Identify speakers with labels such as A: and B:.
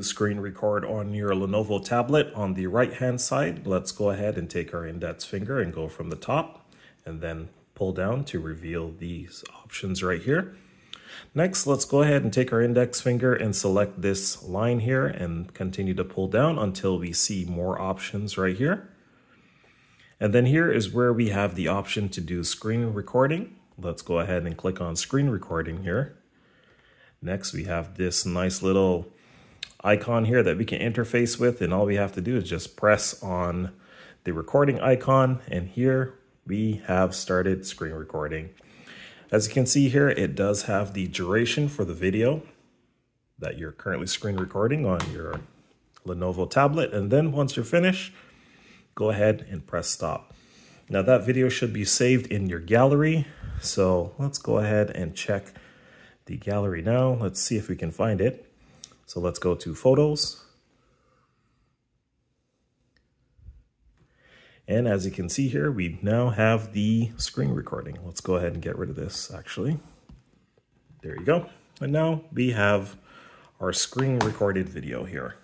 A: screen record on your Lenovo tablet on the right hand side. Let's go ahead and take our index finger and go from the top and then pull down to reveal these options right here. Next, let's go ahead and take our index finger and select this line here and continue to pull down until we see more options right here. And then here is where we have the option to do screen recording. Let's go ahead and click on screen recording here. Next, we have this nice little icon here that we can interface with and all we have to do is just press on the recording icon and here we have started screen recording. As you can see here, it does have the duration for the video that you're currently screen recording on your Lenovo tablet. And then once you're finished, go ahead and press stop. Now that video should be saved in your gallery. So let's go ahead and check the gallery now. Let's see if we can find it. So let's go to photos. And as you can see here, we now have the screen recording. Let's go ahead and get rid of this actually. There you go. And now we have our screen recorded video here.